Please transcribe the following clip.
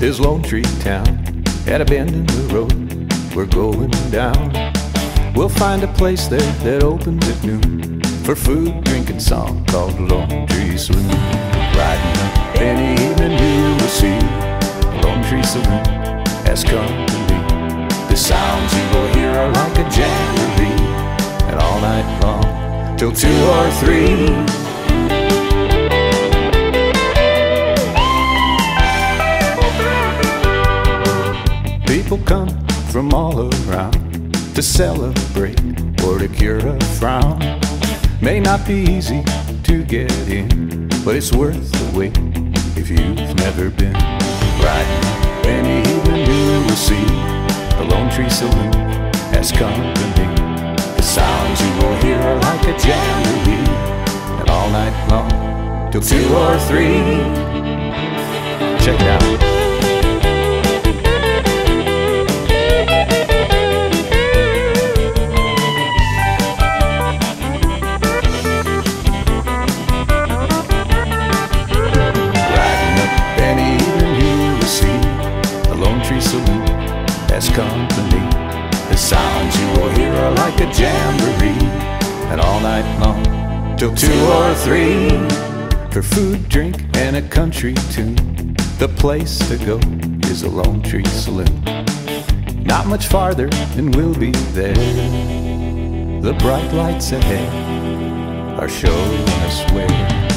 is Lone Tree Town. At a bend in the road, we're going down. We'll find a place there that opens at noon for food, drink, and song called Lonetree Saloon. Riding up any evening, you will see Lonetree Saloon has company. The sounds you will hear are like a jamboree, and all night long till two or three. People come from all around to celebrate or to cure a frown. May not be easy to get in, but it's worth the wait if you've never been. Right, any evening you will see the Lonetree Saloon has company. The sounds you will hear are like a jamboree, and all night long till two or three. Check it out. Company. The sounds you will hear are like a jamboree, and all night long till two or three for food, drink, and a country tune. The place to go is a Lonetree Saloon. Not much farther, and we'll be there. The bright lights ahead are showing us where.